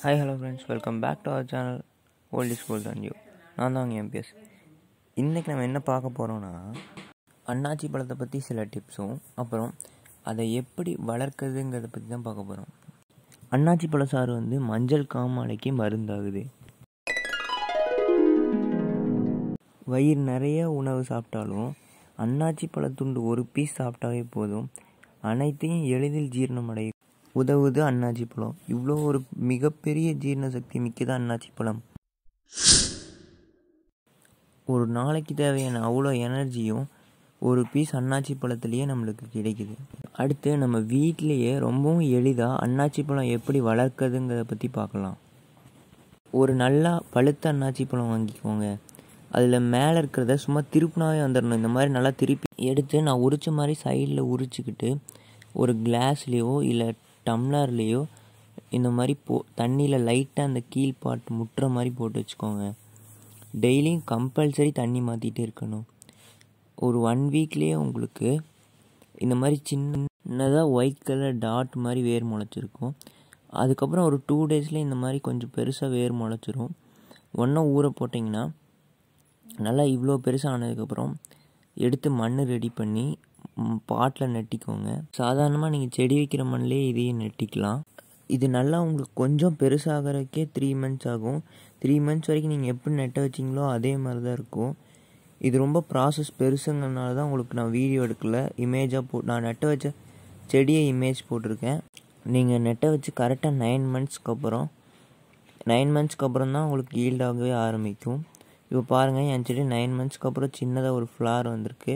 Hi hello friends welcome back to our channel old is gold and you நான் தான் அங்கே MBS இன்றைக்கி நம்ம என்ன பார்க்க போகிறோன்னா அன்னாச்சி பழத்தை பற்றி சில டிப்ஸும் அப்புறம் அதை எப்படி வளர்க்குறதுங்கிறத பற்றி தான் பார்க்க போகிறோம் அண்ணாச்சி பழ சாறு வந்து மஞ்சள் காமாலைக்கு மருந்தாகுது. வயிறு நிறைய உணவு சாப்பிட்டாலும் அண்ணாச்சி பழத்துண்டு ஒரு பீஸ் சாப்பிட்டாவே போதும். அனைத்தையும் எளிதில் ஜீரணமடைய உதவுது அன்னாச்சி பழம் இவ்வளோ ஒரு மிகப்பெரிய ஜீரண சக்தி மிக்கது அன்னாச்சி பழம் ஒரு நாளைக்கு தேவையான அவ்வளோ எனர்ஜியும் ஒரு பீஸ் அன்னாச்சி பழத்துலேயே நம்மளுக்கு கிடைக்குது. அடுத்து நம்ம வீட்டிலையே ரொம்பவும் எளிதாக அன்னாச்சி பழம் எப்படி வளர்க்குறதுங்கிறத பற்றி பார்க்கலாம். ஒரு நல்லா பழுத்த அன்னாச்சி பழம் வாங்கிக்கோங்க. அதில் மேலே இருக்கிறத சும்மா திருப்பினாவே வந்துடணும் இந்த மாதிரி நல்லா திருப்பி எடுத்து நான் உரிச்ச மாதிரி சைடில் உரிச்சிக்கிட்டு ஒரு கிளாஸ்லேயோ இல்லை டம்ளர்லேயோ இந்த மாதிரி போ தண்ணியில் லைட்டாக அந்த கீழ் பாட்டு முட்டுற மாதிரி போட்டு வச்சுக்கோங்க. டெய்லியும் கம்பல்சரி தண்ணி மாற்றிட்டே இருக்கணும். ஒரு ஒன் வீக்லேயே உங்களுக்கு இந்த மாதிரி சின்னதாக ஒயிட் கலர் டாட் மாதிரி வேர் முளைச்சிருக்கும். அதுக்கப்புறம் ஒரு டூ டேஸ்லேயே இந்த மாதிரி கொஞ்சம் பெருசாக வேர் முளைச்சிரும். ஒன்றா ஊற போட்டிங்கன்னா நல்லா இவ்வளோ பெருசாக ஆனதுக்கப்புறம் எடுத்து மண் ரெடி பண்ணி பாட்டில் நட்டிக்கோங்க. சாதாரணமாக நீங்கள் செடி வைக்கிற மண்ணிலே இதையும் நட்டிக்கலாம். இது நல்லா உங்களுக்கு கொஞ்சம் பெருசாகிறதுக்கே த்ரீ மந்த்ஸ் ஆகும். த்ரீ மந்த்ஸ் வரைக்கும் நீங்கள் எப்படி நட்ட வச்சிங்களோ அதே மாதிரி தான் இருக்கும். இது ரொம்ப ப்ராசஸ் பெருசுங்கிறனால தான் உங்களுக்கு நான் வீடியோ எடுக்கல. இமேஜாக போ நான் நட்ட வச்ச செடியை இமேஜ் போட்டிருக்கேன். நீங்கள் நெட்டை வச்சு கரெக்டாக நைன் மந்த்ஸ்க்கு அப்புறம் நைன் மந்த்ஸ்க்கு அப்புறம் தான் உங்களுக்கு ஈல்டாகவே ஆரம்பிக்கும். இப்போ பாருங்கள் என் செடி நைன் மந்த்ஸ்க்கு அப்புறம் சின்னதாக ஒரு ஃப்ளார் வந்திருக்கு.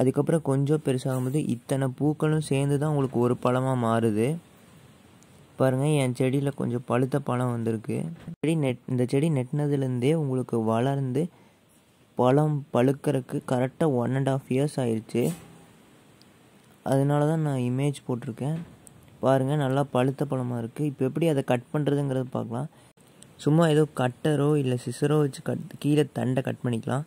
அதுக்கப்புறம் கொஞ்சம் பெருசாகும்போது இத்தனை பூக்களும் சேர்ந்து தான் உங்களுக்கு ஒரு பழமாக மாறுது. பாருங்கள் என் செடியில் கொஞ்சம் பழுத்த பழம் வந்திருக்கு. செடி நெட் இந்த செடி நெட்டினதுலேருந்தே உங்களுக்கு வளர்ந்து பழம் பழுக்கிறதுக்கு கரெக்டாக ஒன் அண்ட் ஆஃப் இயர்ஸ் ஆயிடுச்சு அதனால தான் நான் இமேஜ் போட்டிருக்கேன். பாருங்கள் நல்லா பழுத்த பழமாக இருக்குது இப்போ எப்படி அதை கட் பண்ணுறதுங்கிறத பார்க்கலாம். சும்மா ஏதோ கட்டரோ இல்லை சிசரோ வச்சு கட் கீழே தண்டை கட் பண்ணிக்கலாம்.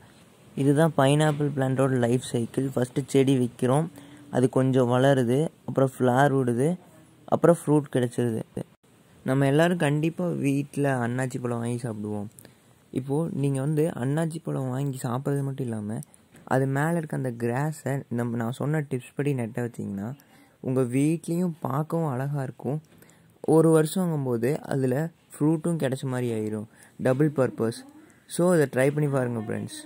இதுதான் பைனாப்பிள் பிளான்ட்டோட லைஃப் சைக்கிள் ஃபஸ்ட்டு செடி வைக்கிறோம். அது கொஞ்சம் வளருது. அப்புறம் ஃப்ளார் விடுது. அப்புறம் ஃப்ரூட் கிடச்சிருது. நம்ம எல்லோரும் கண்டிப்பாக வீட்டில் அன்னாச்சி பழம் வாங்கி சாப்பிடுவோம். இப்போது நீங்கள் வந்து அன்னாச்சி பழம் வாங்கி சாப்பிட்றது மட்டும் இல்லாமல் அது மேலே இருக்க அந்த கிராஸை நம்ம நான் சொன்ன டிப்ஸ் படி நட்ட வச்சிங்கன்னா உங்கள் வீட்லேயும் பார்க்கவும் அழகாக இருக்கும். ஒரு வருஷங்கும்போது அதில் ஃப்ரூட்டும் கிடைச்ச மாதிரி ஆயிரும். டபுள் பர்பஸ் ஸோ அதை ட்ரை பண்ணி பாருங்கள் ஃப்ரெண்ட்ஸ்